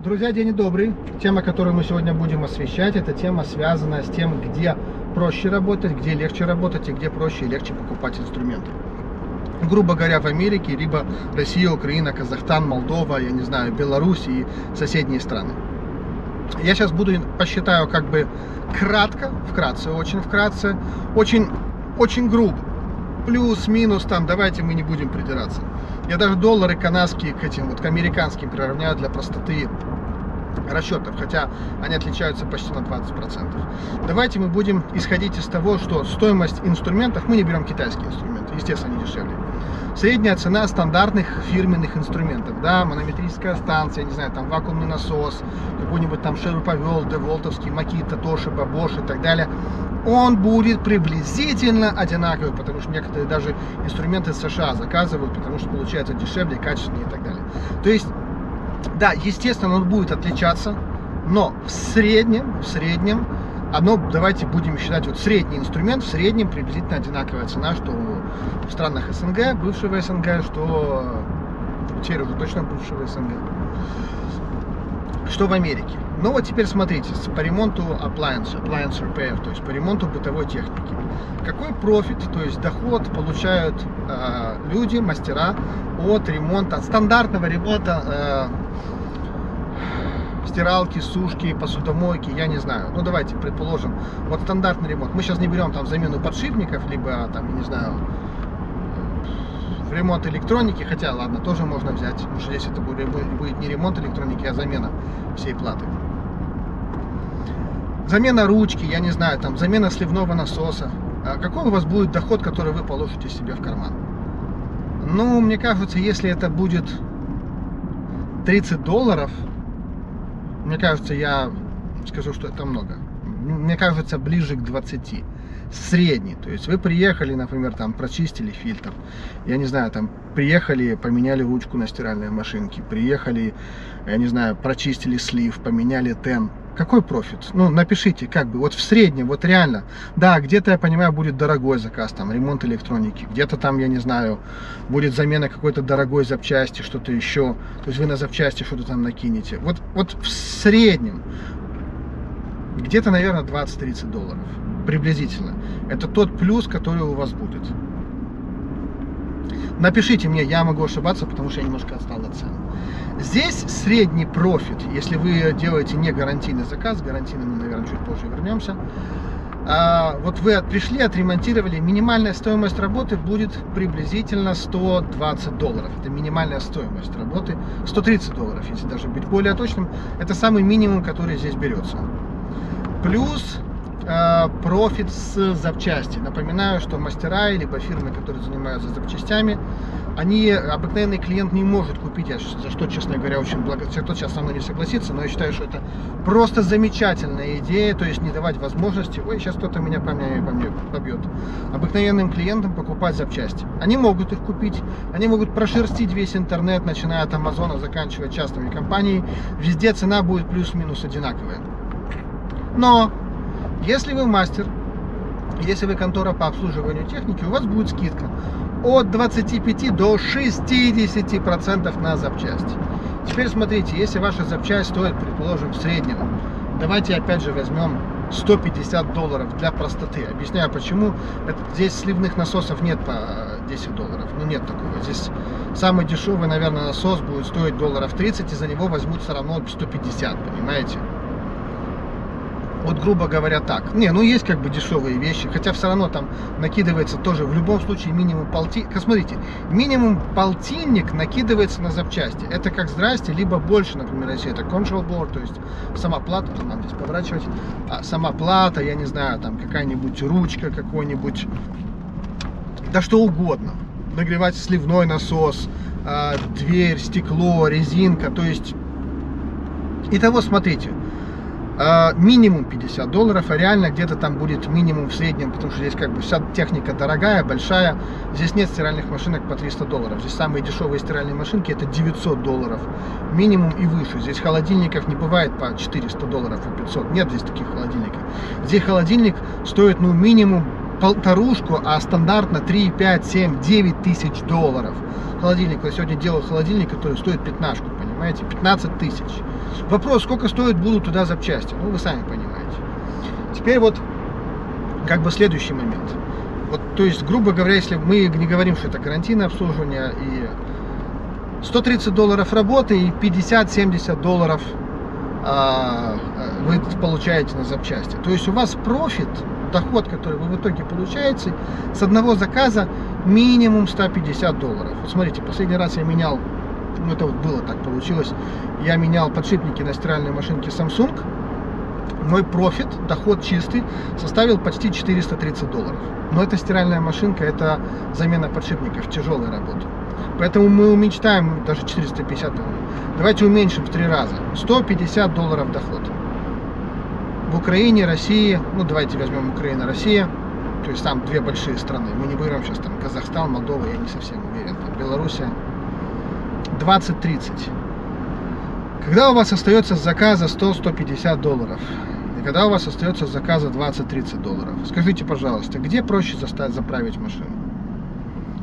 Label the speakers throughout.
Speaker 1: Друзья, день добрый. Тема, которую мы сегодня будем освещать, это тема, связанная с тем, где проще работать, где легче работать и где проще и легче покупать инструменты. Грубо говоря, в Америке, либо Россия, Украина, Казахстан, Молдова, я не знаю, Беларусь и соседние страны. Я сейчас буду посчитаю как бы кратко, вкратце, очень вкратце, очень, очень грубо. Плюс, минус, там, давайте мы не будем придираться. Я даже доллары канадские к этим вот к американским приравняю для простоты расчетов, хотя они отличаются почти на 20%. Давайте мы будем исходить из того, что стоимость инструментов, мы не берем китайские инструменты, естественно, они дешевле. Средняя цена стандартных фирменных инструментов, да, манометрическая станция, не знаю, там вакуумный насос, какой-нибудь там шеруповел, деволтовский, Макита, Тошиба, Бош и так далее, он будет приблизительно одинаковый, потому что некоторые даже инструменты США заказывают, потому что получается дешевле, качественнее и так далее. То есть, да, естественно, он будет отличаться, но в среднем, в среднем, одно, давайте будем считать, вот средний инструмент, в среднем приблизительно одинаковая цена, что в странах СНГ, бывшего СНГ, что теперь уже точно бывшего СНГ, что в Америке. Ну вот теперь смотрите, по ремонту appliance, appliance repair, то есть по ремонту бытовой техники. Какой профит, то есть доход получают э, люди, мастера от ремонта, от стандартного ремонта э, стиралки, сушки, посудомойки, я не знаю. Ну давайте предположим, вот стандартный ремонт. Мы сейчас не берем там замену подшипников, либо там, я не знаю, ремонт электроники, хотя, ладно, тоже можно взять, потому что здесь это будет не ремонт электроники, а замена всей платы. Замена ручки, я не знаю, там, замена сливного насоса. А какой у вас будет доход, который вы положите себе в карман? Ну, мне кажется, если это будет 30 долларов, мне кажется, я скажу, что это много. Мне кажется, ближе к 20 средний. То есть вы приехали, например, там прочистили фильтр, я не знаю, там приехали, поменяли ручку на стиральной машинке, приехали, я не знаю, прочистили слив, поменяли тен. Какой профит? Ну, напишите, как бы, вот в среднем, вот реально. Да, где-то, я понимаю, будет дорогой заказ, там, ремонт электроники. Где-то там, я не знаю, будет замена какой-то дорогой запчасти, что-то еще. То есть вы на запчасти что-то там накинете. Вот, вот в среднем, где-то, наверное, 20-30 долларов приблизительно. Это тот плюс, который у вас будет. Напишите мне, я могу ошибаться, потому что я немножко отстал от цены. Здесь средний профит, если вы делаете не гарантийный заказ, гарантийный мы, наверное, чуть позже вернемся. А, вот вы пришли, отремонтировали, минимальная стоимость работы будет приблизительно 120 долларов. Это минимальная стоимость работы. 130 долларов, если даже быть более точным. Это самый минимум, который здесь берется. Плюс Э, профит с запчасти. Напоминаю, что мастера либо фирмы, которые занимаются запчастями, они, обыкновенный клиент не может купить, за что, честно говоря, очень благодарен, кто сейчас со мной не согласится, но я считаю, что это просто замечательная идея, то есть не давать возможности, ой, сейчас кто-то меня по мне, по мне побьет, обыкновенным клиентам покупать запчасти. Они могут их купить, они могут прошерстить весь интернет, начиная от Амазона, заканчивая частными компаниями, везде цена будет плюс-минус одинаковая. Но если вы мастер, если вы контора по обслуживанию техники, у вас будет скидка от 25 до 60% на запчасти. Теперь смотрите, если ваша запчасть стоит, предположим, в среднем, давайте опять же возьмем 150 долларов для простоты. Объясняю почему. Это, здесь сливных насосов нет по 10 долларов. Ну нет такого. Здесь самый дешевый, наверное, насос будет стоить долларов 30, и за него возьмут все равно 150, понимаете? Вот грубо говоря так. Не, ну есть как бы дешевые вещи, хотя все равно там накидывается тоже в любом случае минимум полтинник. Смотрите, минимум полтинник накидывается на запчасти. Это как здрасте, либо больше, например, если это control board, то есть сама плата, то надо здесь поворачивать, а сама плата, я не знаю, там какая-нибудь ручка, какой-нибудь, да что угодно. Нагревать сливной насос, а, дверь, стекло, резинка, то есть... Итого, смотрите, а, минимум 50 долларов, а реально где-то там будет минимум в среднем, потому что здесь как бы вся техника дорогая, большая. Здесь нет стиральных машинок по 300 долларов. Здесь самые дешевые стиральные машинки это 900 долларов. Минимум и выше. Здесь холодильников не бывает по 400 долларов и 500. Нет здесь таких холодильников. Здесь холодильник стоит ну минимум полторушку, а стандартно 3, 5, 7, 9 тысяч долларов. Холодильник. Я сегодня делал холодильник, который стоит пятнашку, понимаете, 15 тысяч. Вопрос, сколько стоят будут туда запчасти, ну вы сами понимаете. Теперь вот как бы следующий момент. Вот, то есть, грубо говоря, если мы не говорим, что это гарантийное обслуживание и 130 долларов работы и 50-70 долларов а, вы получаете на запчасти. То есть у вас профит, доход, который вы в итоге получаете, с одного заказа минимум 150 долларов. Вот смотрите, последний раз я менял, ну это вот было так получилось, я менял подшипники на стиральной машинке Samsung, мой профит, доход чистый, составил почти 430 долларов. Но это стиральная машинка, это замена подшипников, тяжелая работа. Поэтому мы мечтаем даже 450 долларов. Давайте уменьшим в три раза. 150 долларов доход. В Украине, России, ну давайте возьмем Украина, Россия, то есть там две большие страны. Мы не берем сейчас там Казахстан, Молдова, я не совсем уверен, там Белоруссия. 20-30. Когда у вас остается с заказа 100-150 долларов, и когда у вас остается с заказа 20-30 долларов, скажите, пожалуйста, где проще заставить заправить машину?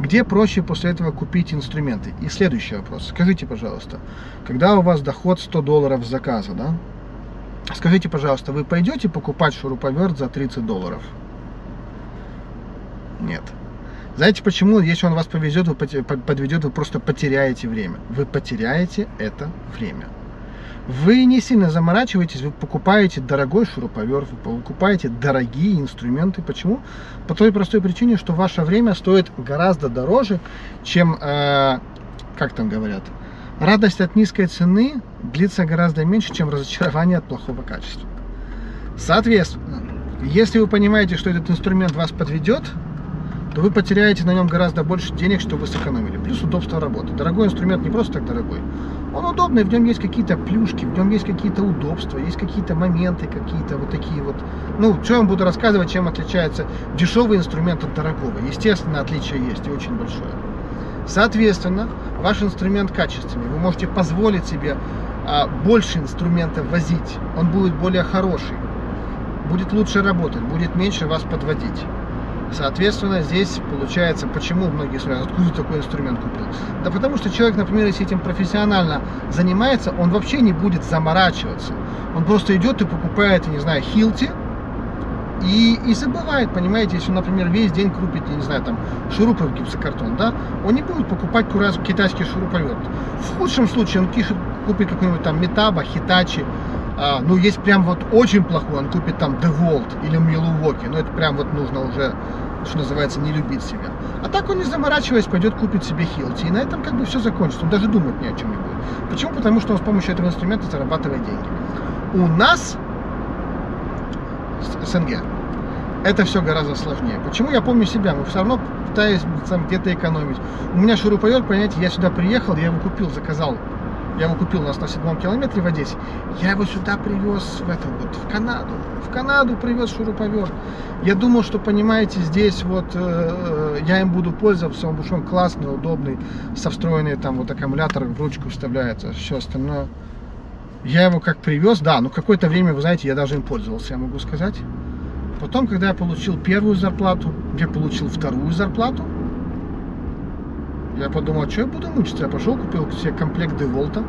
Speaker 1: Где проще после этого купить инструменты? И следующий вопрос. Скажите, пожалуйста, когда у вас доход 100 долларов с заказа, да? Скажите, пожалуйста, вы пойдете покупать шуруповерт за 30 долларов? Нет. Знаете почему? Если он вас повезет, вы подведет, вы просто потеряете время. Вы потеряете это время. Вы не сильно заморачиваетесь, вы покупаете дорогой шуруповерт, вы покупаете дорогие инструменты. Почему? По той простой причине, что ваше время стоит гораздо дороже, чем, э, как там говорят, радость от низкой цены длится гораздо меньше, чем разочарование от плохого качества. Соответственно, если вы понимаете, что этот инструмент вас подведет, то вы потеряете на нем гораздо больше денег, что вы сэкономили. Плюс удобство работы. Дорогой инструмент не просто так дорогой. Он удобный, в нем есть какие-то плюшки, в нем есть какие-то удобства, есть какие-то моменты, какие-то вот такие вот. Ну, что я вам буду рассказывать, чем отличается дешевый инструмент от дорогого. Естественно, отличие есть и очень большое. Соответственно, ваш инструмент качественный. Вы можете позволить себе а, больше инструментов возить. Он будет более хороший, будет лучше работать, будет меньше вас подводить. Соответственно, здесь получается, почему многие спрашивают, откуда такой инструмент купил? Да потому что человек, например, если этим профессионально занимается, он вообще не будет заморачиваться. Он просто идет и покупает, не знаю, хилти, и, и забывает, понимаете, если, например, весь день крупит, я не знаю, там, шурупы в гипсокартон, да, он не будет покупать курас, китайский шуруповерт. В худшем случае он кишет, купит какой-нибудь там Метаба, Хитачи, а, ну, есть прям вот очень плохой, он купит там DeWalt или Milwaukee, но это прям вот нужно уже, что называется, не любить себя. А так он, не заморачиваясь, пойдет купить себе Hilti, и на этом как бы все закончится, он даже думать ни о чем не будет. Почему? Потому что он с помощью этого инструмента зарабатывает деньги. У нас, СНГ, это все гораздо сложнее. Почему? Я помню себя, мы все равно пытаюсь где-то экономить. У меня шуруповерт, понимаете, я сюда приехал, я его купил, заказал я его купил на 107 километре в Одессе. Я его сюда привез, в это вот, в Канаду. В Канаду привез шуруповерт. Я думал, что, понимаете, здесь вот э, я им буду пользоваться, он, он классный, удобный, со встроенный там вот аккумулятор в ручку вставляется, все остальное. Я его как привез, да, но какое-то время, вы знаете, я даже им пользовался, я могу сказать. Потом, когда я получил первую зарплату, я получил вторую зарплату, я подумал, а что я буду мучиться? Я пошел, купил себе комплект Деволта.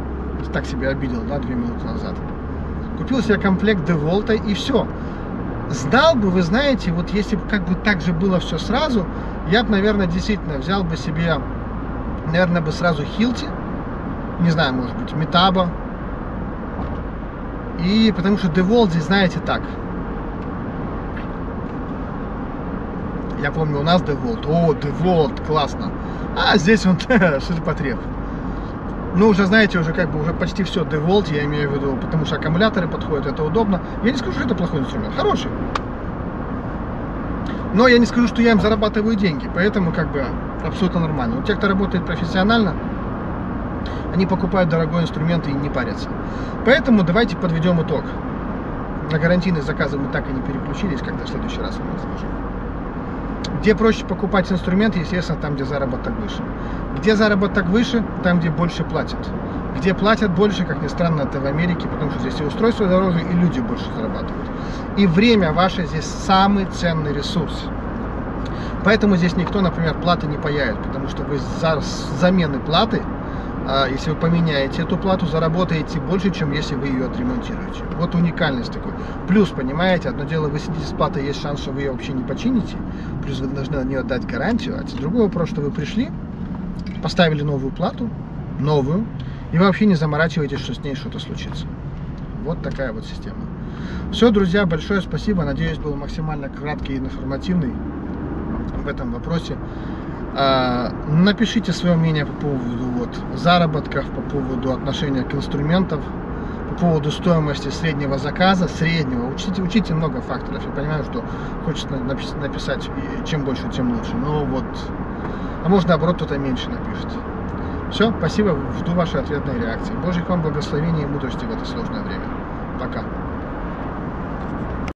Speaker 1: Так себя обидел, да, две минуты назад. Купил себе комплект Деволта и все. Сдал бы, вы знаете, вот если бы как бы так же было все сразу, я бы, наверное, действительно взял бы себе, наверное, бы сразу Hilti, не знаю, может быть, Metabo. И потому что DeWalt здесь, знаете, так, Я помню, у нас DeWalt. О, DeWalt, классно. А здесь он ширпотреб. Ну, уже знаете, уже как бы уже почти все DeWalt, я имею в виду, потому что аккумуляторы подходят, это удобно. Я не скажу, что это плохой инструмент, хороший. Но я не скажу, что я им зарабатываю деньги, поэтому как бы абсолютно нормально. Но те, кто работает профессионально, они покупают дорогой инструмент и не парятся. Поэтому давайте подведем итог. На гарантийные заказы мы так и не переключились, когда в следующий раз вам расскажу. Где проще покупать инструменты, естественно, там, где заработок выше. Где заработок выше, там, где больше платят. Где платят больше, как ни странно, это в Америке, потому что здесь и устройство дороже, и люди больше зарабатывают. И время ваше здесь самый ценный ресурс. Поэтому здесь никто, например, платы не паяет, потому что вы за замены платы если вы поменяете эту плату, заработаете больше, чем если вы ее отремонтируете. Вот уникальность такой. Плюс, понимаете, одно дело, вы сидите с платой, есть шанс, что вы ее вообще не почините, плюс вы должны на нее дать гарантию, а другой вопрос, что вы пришли, поставили новую плату, новую, и вы вообще не заморачиваетесь, что с ней что-то случится. Вот такая вот система. Все, друзья, большое спасибо. Надеюсь, был максимально краткий и информативный в этом вопросе. А, напишите свое мнение по поводу вот, заработков, по поводу отношения к инструментам, по поводу стоимости среднего заказа, среднего. Учите, учите много факторов. Я понимаю, что хочется написать, чем больше, тем лучше. Но вот, а может наоборот, кто-то меньше напишет. Все, спасибо, жду вашей ответной реакции. Божьих вам благословений и мудрости в это сложное время. Пока.